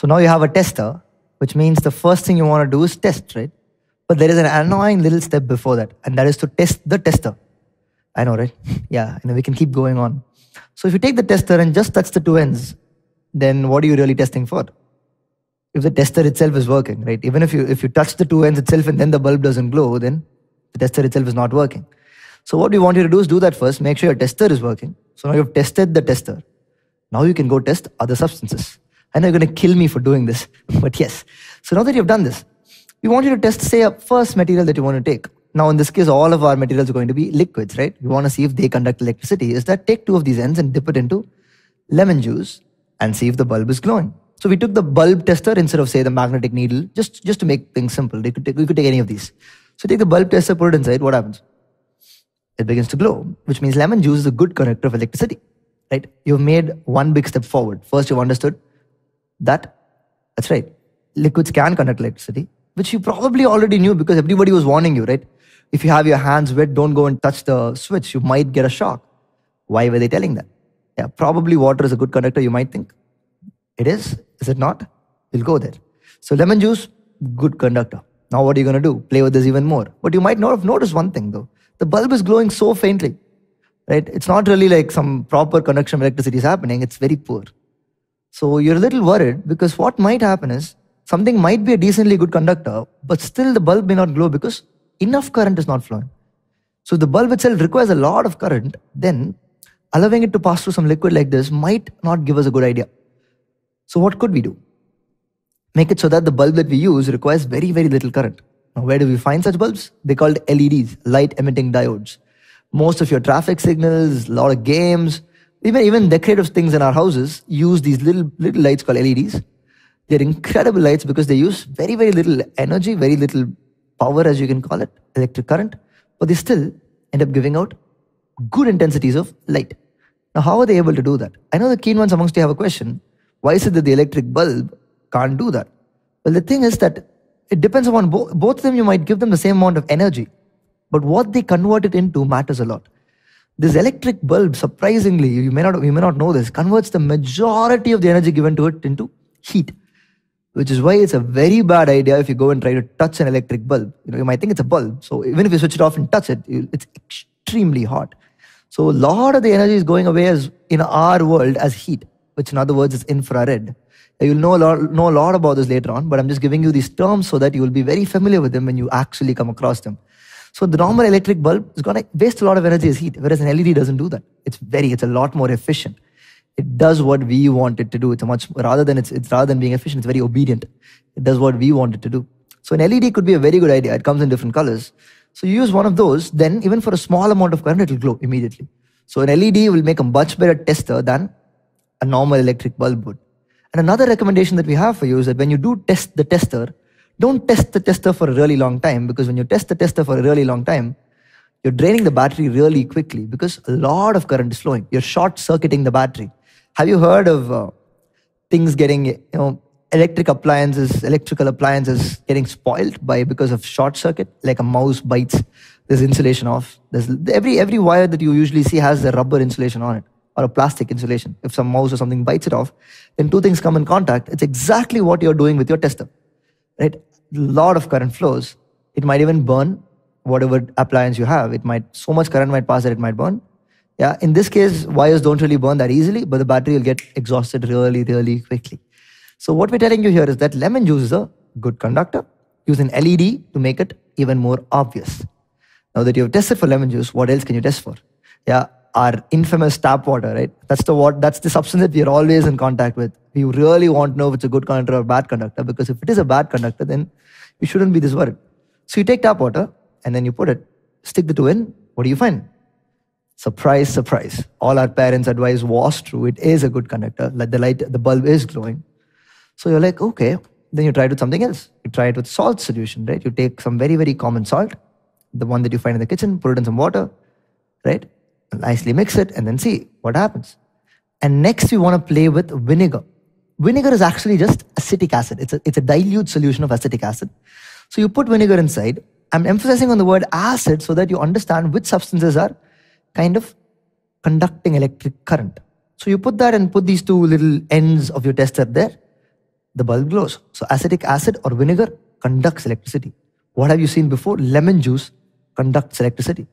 So now you have a tester, which means the first thing you want to do is test, right? But there is an annoying little step before that, and that is to test the tester. I know, right? yeah, and we can keep going on. So if you take the tester and just touch the two ends, then what are you really testing for? If the tester itself is working, right? Even if you if you touch the two ends itself and then the bulb doesn't glow, then the tester itself is not working. So what we want you to do is do that first. Make sure your tester is working. So now you've tested the tester. Now you can go test other substances. I know you're going to kill me for doing this, but yes. So now that you've done this, we want you to test, say, a first material that you want to take. Now, in this case, all of our materials are going to be liquids, right? We want to see if they conduct electricity. Is that take two of these ends and dip it into lemon juice and see if the bulb is glowing. So we took the bulb tester instead of, say, the magnetic needle, just, just to make things simple. We could, take, we could take any of these. So take the bulb tester, put it inside, what happens? It begins to glow, which means lemon juice is a good conductor of electricity, right? You've made one big step forward. First, you've understood that, that's right, liquids can conduct electricity, which you probably already knew because everybody was warning you, right? If you have your hands wet, don't go and touch the switch. You might get a shock. Why were they telling that? Yeah, probably water is a good conductor, you might think. It is. Is it not? We'll go there. So lemon juice, good conductor. Now what are you going to do? Play with this even more. But you might not have noticed one thing though. The bulb is glowing so faintly, right? It's not really like some proper conduction of electricity is happening. It's very poor. So you're a little worried because what might happen is something might be a decently good conductor, but still the bulb may not glow because enough current is not flowing. So the bulb itself requires a lot of current, then allowing it to pass through some liquid like this might not give us a good idea. So what could we do? Make it so that the bulb that we use requires very, very little current. Now, where do we find such bulbs? They're called LEDs, light emitting diodes. Most of your traffic signals, a lot of games, even, even decorative things in our houses use these little, little lights called LEDs. They're incredible lights because they use very, very little energy, very little power, as you can call it, electric current, but they still end up giving out good intensities of light. Now, how are they able to do that? I know the keen ones amongst you have a question. Why is it that the electric bulb can't do that? Well, the thing is that it depends upon bo- both of them. You might give them the same amount of energy, but what they convert it into matters a lot. This electric bulb, surprisingly, you may not you may not know this, converts the majority of the energy given to it into heat which is why it's a very bad idea if you go and try to touch an electric bulb. You know, you might think it's a bulb. So even if you switch it off and touch it, it's extremely hot. So a lot of the energy is going away as in our world as heat, which in other words is infrared. You'll know a lot, know a lot about this later on, but I'm just giving you these terms so that you will be very familiar with them when you actually come across them. So the normal electric bulb is going to waste a lot of energy as heat, whereas an LED doesn't do that. It's very, it's a lot more efficient it does what we want it to do. It's a much rather than it's, it's rather than being efficient, it's very obedient. It does what we want it to do. So an LED could be a very good idea. It comes in different colors. So you use one of those, then even for a small amount of current, it will glow immediately. So an LED will make a much better tester than a normal electric bulb would. And another recommendation that we have for you is that when you do test the tester, don't test the tester for a really long time because when you test the tester for a really long time, you're draining the battery really quickly because a lot of current is flowing. You're short circuiting the battery. Have you heard of uh, things getting, you know, electric appliances, electrical appliances getting spoiled by because of short circuit, like a mouse bites, there's insulation off. There's every every wire that you usually see has a rubber insulation on it or a plastic insulation. If some mouse or something bites it off, then two things come in contact. It's exactly what you're doing with your tester, right? Lot of current flows. It might even burn whatever appliance you have. It might so much current might pass that it might burn. Yeah, in this case, wires don't really burn that easily, but the battery will get exhausted really, really quickly. So what we're telling you here is that lemon juice is a good conductor. Use an LED to make it even more obvious. Now that you've tested for lemon juice, what else can you test for? Yeah, our infamous tap water, right? That's the what that's the substance that we are always in contact with. We really want to know if it's a good conductor or a bad conductor, because if it is a bad conductor, then you shouldn't be this worried. So you take tap water and then you put it, stick the two in, what do you find? Surprise, surprise. All our parents' advice was true. It is a good conductor. Like the light, the bulb is glowing. So you're like, okay. Then you try it with something else. You try it with salt solution, right? You take some very, very common salt, the one that you find in the kitchen, put it in some water, right? Nicely mix it and then see what happens. And next, we want to play with vinegar. Vinegar is actually just acetic acid. It's a, it's a dilute solution of acetic acid. So you put vinegar inside. I'm emphasizing on the word acid so that you understand which substances are kind of conducting electric current. So you put that and put these two little ends of your tester there. the bulb glows. So acetic acid or vinegar conducts electricity. What have you seen before? Lemon juice conducts electricity.